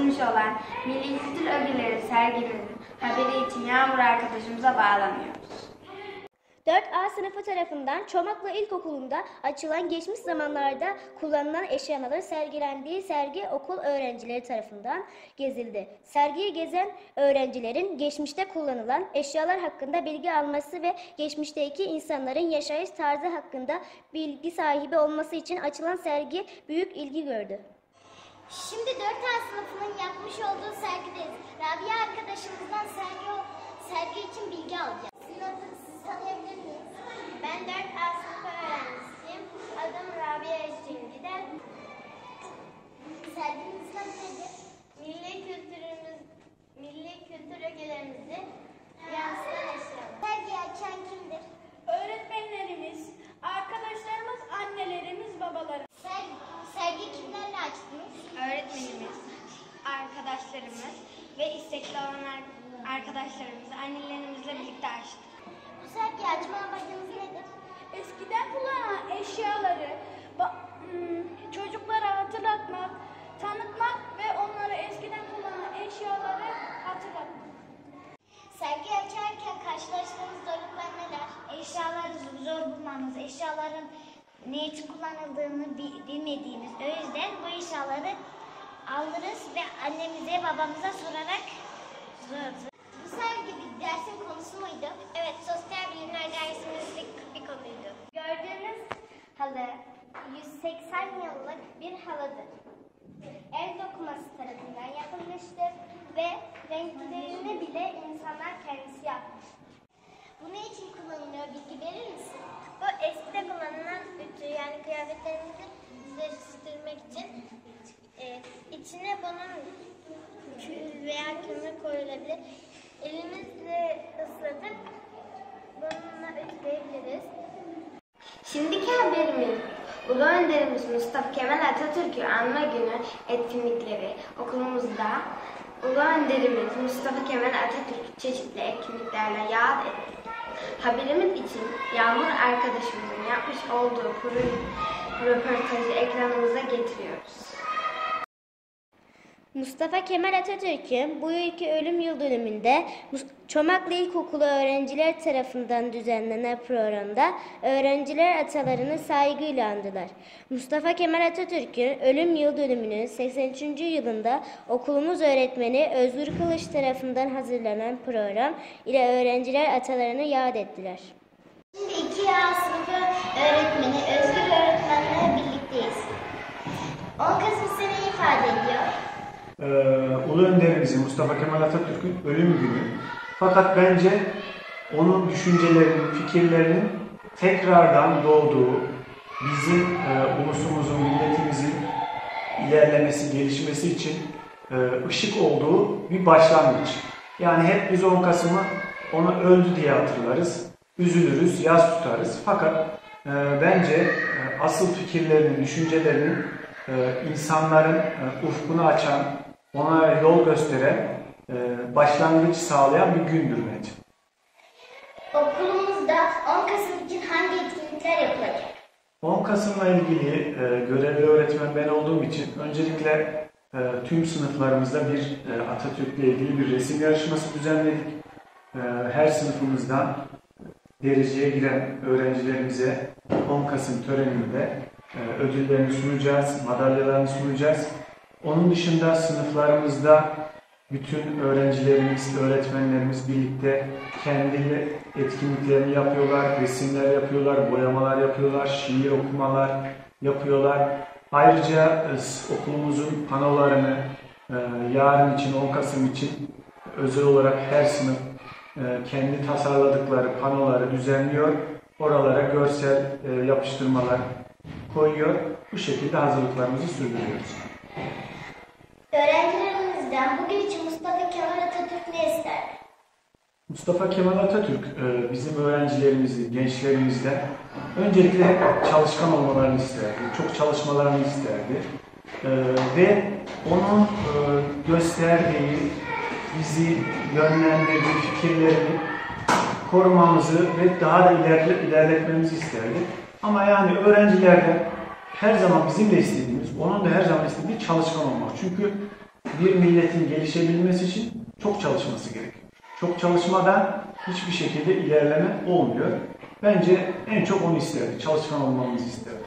olan Milli Kültür Ögeleri sergilerinin haberi için Yağmur arkadaşımıza bağlanıyoruz. 4A sınıfı tarafından Çomaklı İlkokulu'nda açılan geçmiş zamanlarda kullanılan eşyaların sergilendiği sergi okul öğrencileri tarafından gezildi. Sergiyi gezen öğrencilerin geçmişte kullanılan eşyalar hakkında bilgi alması ve geçmişteki insanların yaşayış tarzı hakkında bilgi sahibi olması için açılan sergi büyük ilgi gördü. Şimdi 4A sınıfının yapmış olduğu sergideyiz. Rabia arkadaşımızdan sergi, sergi için bilgi alacağız. Sizin adınızı sizi tanıyabilir miyiz? Ben 4A sınıfı öğrencisiyim. Adım Rabia Özcengide. Serginin adı nedir? Milli kültürümüz, milli kültür ögelerimizi yansıtan eşyalar. Sergiyi açan kimdir? Öğretmenlerimiz, arkadaşlarımız, annelerimiz, babalarımız. Sergi, sergi kimlerle açtınız? Öğretmenimiz, arkadaşlarımız ve istekli olan ar- arkadaşlarımızı annelerimizle birlikte açtık. Bu sergiyi açma amacınız nedir? Eskiden kullanılan eşyaları hmm, çocuklara hatırlatmak, tanıtmak ve onları eskiden kullanılan eşyaları hatırlatmak. Sergi açarken karşılaştığınız zorluklar neler? Eşyaları zor bulmamız, eşyaların ne için kullanıldığını bi- bilmediğimiz. O yüzden bu eşyaları alırız ve annemize, babamıza sorarak zor. Bu sergi bir dersin konusu muydu? Evet, sosyal bilimler dersimizde bir konuydu. Gördüğünüz halı 180 yıllık bir halıdır. El dokuması tarafından yapılmıştır ve renklerini bile insanlar kendisi yapmış. Bu ne için kullanılıyor bilgi verir misin? Bu eskide kullanılan ütü yani kıyafetlerimizi düzleştirmek için kül veya kömür koyulabilir. Elimizle ıslatıp bununla ütüleyebiliriz. Şimdiki haberimiz Ulu Önderimiz Mustafa Kemal Atatürk'ü anma günü etkinlikleri okulumuzda Ulu Önderimiz Mustafa Kemal Atatürk çeşitli etkinliklerle yad etti. Haberimiz için Yağmur arkadaşımızın yapmış olduğu pro- röportajı ekranımıza getiriyoruz. Mustafa Kemal Atatürk'ün bu yılki ölüm yıl dönümünde Çomaklı İlkokulu öğrenciler tarafından düzenlenen programda öğrenciler atalarını saygıyla andılar. Mustafa Kemal Atatürk'ün ölüm yıl dönümünün 83. yılında okulumuz öğretmeni Özgür Kılıç tarafından hazırlanan program ile öğrenciler atalarını yad ettiler. Şimdi 2A sınıfı öğretmeni Özgür öğretmenle birlikteyiz. 10 Kasım. Ee, Ulu Önderimizin Mustafa Kemal Atatürk'ün ölüm günü. Fakat bence onun düşüncelerinin, fikirlerinin tekrardan doğduğu, bizim e, ulusumuzun, milletimizin ilerlemesi, gelişmesi için e, ışık olduğu bir başlangıç. Yani hep biz 10 Kasım'ı ona öldü diye hatırlarız, üzülürüz, yaz tutarız. Fakat e, bence e, asıl fikirlerinin, düşüncelerinin e, insanların e, ufkunu açan, ona yol gösteren, e, başlangıç sağlayan bir gündür bence. Okulumuzda 10 Kasım için hangi etkinlikler yapılacak? 10 Kasım'la ilgili e, görevli öğretmen ben olduğum için öncelikle e, tüm sınıflarımızda bir Atatürk'le ilgili bir resim yarışması düzenledik. Her sınıfımızdan dereceye giren öğrencilerimize 10 Kasım töreninde ödüllerini sunacağız, madalyalarını sunacağız. Onun dışında sınıflarımızda bütün öğrencilerimiz, öğretmenlerimiz birlikte kendi etkinliklerini yapıyorlar, resimler yapıyorlar, boyamalar yapıyorlar, şiir okumalar yapıyorlar. Ayrıca e, okulumuzun panolarını e, yarın için, 10 Kasım için özel olarak her sınıf e, kendi tasarladıkları panoları düzenliyor. Oralara görsel yapıştırmalar koyuyor. Bu şekilde hazırlıklarımızı sürdürüyoruz. Öğrencilerimizden bugün için Mustafa Kemal Atatürk ne ister? Mustafa Kemal Atatürk e, bizim öğrencilerimizi, gençlerimizden öncelikle çalışkan olmalarını isterdi. Çok çalışmalarını isterdi. E, Ve onun e, gösterdiği, bizi yönlendirdiği fikirlerini korumamızı ve daha da ilerle, ilerletmemizi isterdi. Ama yani öğrencilerden her zaman bizim de istediğimiz, onun da her zaman istediği çalışkan olmak. Çünkü bir milletin gelişebilmesi için çok çalışması gerekiyor. Çok çalışmadan hiçbir şekilde ilerleme olmuyor. Bence en çok onu isterdi, çalışkan olmamızı isterdi.